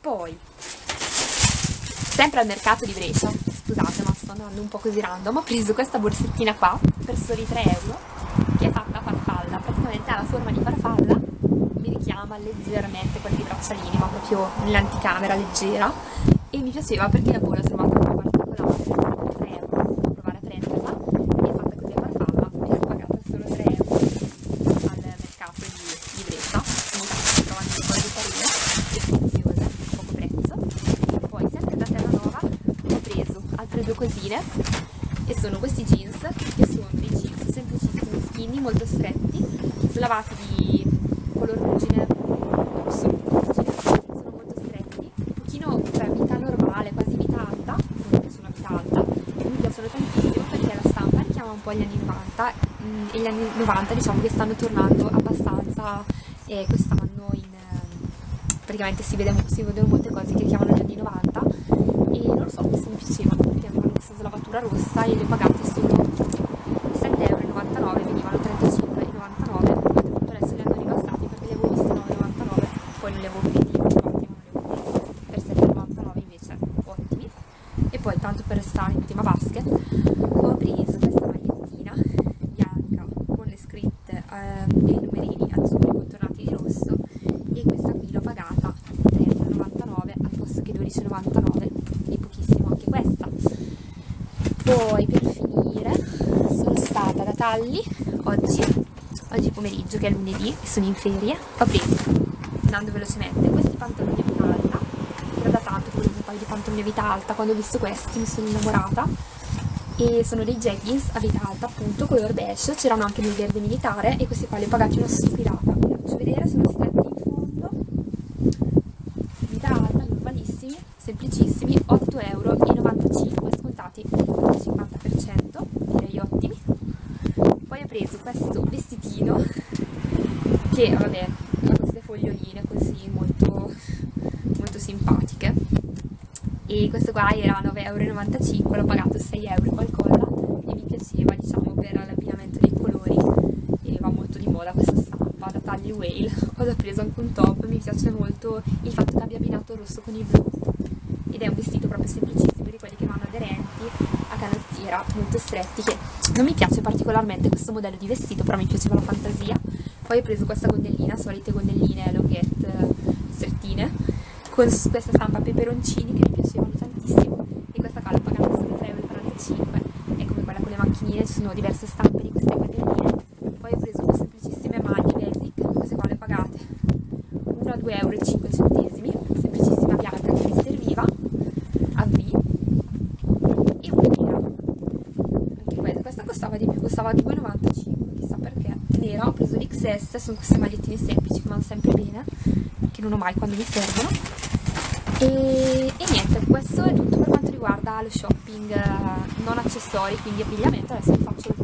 poi sempre al mercato di Brescia scusate ma sto andando un po' così random ho preso questa borsettina qua per soli 3 euro che è fatta a farfalla praticamente ha la forma di farfalla mi richiama leggermente quelli di braccialini ma proprio nell'anticamera leggera e mi piaceva perché boh, l'ho trovata un po' particolare per 3 euro devo provare a prenderla è fatta così a farfalla e l'ho pagata solo 3 euro al mercato di, di Brescia comunque si trovano un po' di carine e preziose poco prezzo poi sempre da Terranova ho preso altre due cosine e sono questi jeans che sono dei jeans semplicissimi skinny molto stretti slavati di color ruggine rosso. Ruggine sono molto stretti un pochino cioè vita normale quasi vita alta che sono vita alta mi piacciono tantissimo perché la stampa richiama un po' gli anni 90 mm, e gli anni 90 diciamo che stanno tornando abbastanza eh, quest'anno in eh, praticamente si, vede, si vedono molte cose che richiamano gli anni 90 e non lo so, questo mi piaceva perché avevano questa slavatura rossa e le ho pagate solo 7,99€, venivano 35,99€, oltretutto adesso li hanno ribassati perché li avevo visti 9,99€, poi non li avevo più ma non li avevo visti, per 7,99€ invece ottimi. E poi tanto per restare in tema basket, ho preso questa magliettina bianca con le scritte e i numerini azzurri contornati di rosso e questa qui l'ho pagata 3,99€ al posto che 12,99€ e pochissimo anche questa. Poi per finire. Sono stata da Talli oggi, oggi pomeriggio che è lunedì e sono in ferie, ho preso, andando velocemente, questi pantaloni a vita alta, era da tanto volevo un paio di pantaloni a vita alta, quando ho visto questi mi sono innamorata. E sono dei jeggings a vita alta appunto, color beige, c'erano anche nel verde militare e questi qua li ho pagati una stupidata, vi faccio vedere, sono stretti in fondo, vita alta, normalissimi, semplicissimi, 8,95€ scontati al 50%, direi ottimi. Poi ho preso questo vestitino che vabbè ha queste foglioline così molto, molto simpatiche. E questo qua era 9,95€, l'ho pagato 6€ col colla e mi piaceva diciamo per l'abbinamento dei colori. E va molto di moda questa stampa da tagli whale. Ho preso anche un top, mi piace molto il fatto che abbia abbinato il rosso con il blu. Ed è un vestito proprio semplicissimo di quelli che vanno aderenti canottiera molto stretti che non mi piace particolarmente questo modello di vestito però mi piaceva la fantasia. Poi ho preso questa gondellina, solite gondelline longhette strettine con questa stampa peperoncini che mi piacevano tantissimo e questa qua l'ho pagata solo 3,45€ è come quella con le macchinine, ci sono diverse stampe di queste gondelline poi ho preso due semplicissime maglie basic queste qua le pagate 1 a 2,05€ semplicissima bianca che mi serviva a V e una nera anche questa, questa costava di più, costava 2,95 chissà perché. Nera, ho preso l'XS sono queste magliettine semplici che vanno sempre bene che non ho mai quando mi servono. E, e niente, questo è tutto per quanto riguarda lo shopping eh, non accessori, quindi abbigliamento adesso vi faccio il